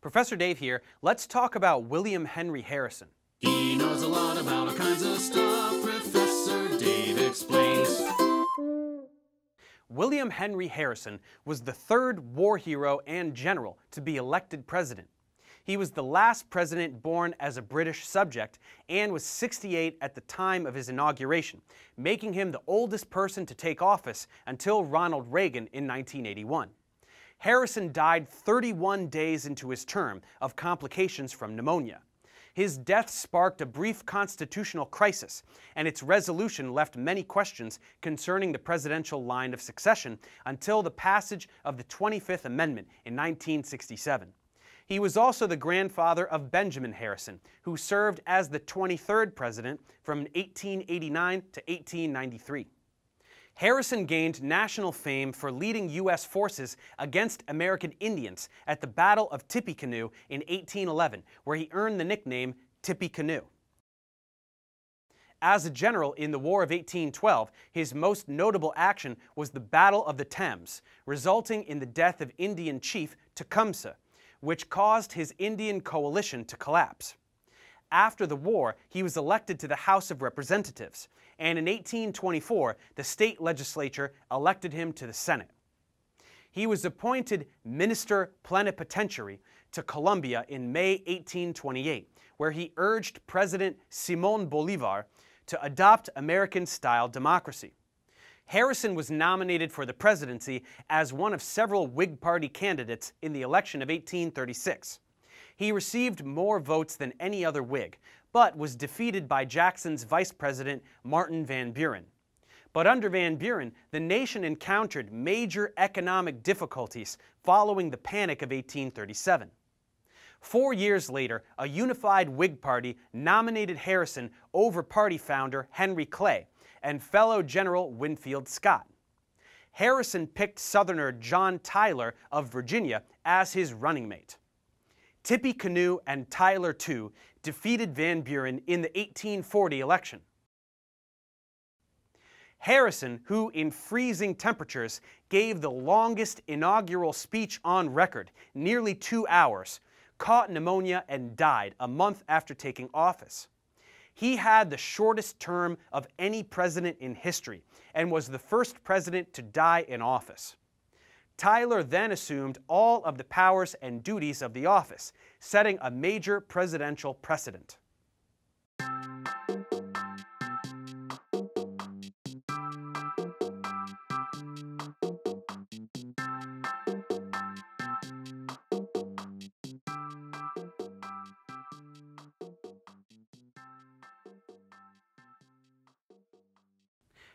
Professor Dave here. Let's talk about William Henry Harrison. He knows a lot about all kinds of stuff. Professor Dave explains. William Henry Harrison was the third war hero and general to be elected president. He was the last president born as a British subject and was 68 at the time of his inauguration, making him the oldest person to take office until Ronald Reagan in 1981. Harrison died 31 days into his term of complications from pneumonia. His death sparked a brief constitutional crisis, and its resolution left many questions concerning the presidential line of succession until the passage of the 25th Amendment in 1967. He was also the grandfather of Benjamin Harrison, who served as the 23rd president from 1889 to 1893. Harrison gained national fame for leading U.S. forces against American Indians at the Battle of Tippecanoe in 1811, where he earned the nickname Tippecanoe. As a general in the War of 1812, his most notable action was the Battle of the Thames, resulting in the death of Indian chief Tecumseh, which caused his Indian coalition to collapse. After the war, he was elected to the House of Representatives, and in 1824, the state legislature elected him to the Senate. He was appointed Minister Plenipotentiary to Colombia in May 1828, where he urged President Simon Bolivar to adopt American style democracy. Harrison was nominated for the presidency as one of several Whig Party candidates in the election of 1836. He received more votes than any other Whig, but was defeated by Jackson's Vice President Martin Van Buren. But under Van Buren, the nation encountered major economic difficulties following the Panic of 1837. Four years later, a unified Whig Party nominated Harrison over party founder Henry Clay, and fellow General Winfield Scott. Harrison picked Southerner John Tyler of Virginia as his running mate. Tippecanoe and Tyler, too, defeated Van Buren in the 1840 election. Harrison, who in freezing temperatures gave the longest inaugural speech on record, nearly two hours, caught pneumonia and died a month after taking office. He had the shortest term of any president in history and was the first president to die in office. Tyler then assumed all of the powers and duties of the office, setting a major presidential precedent.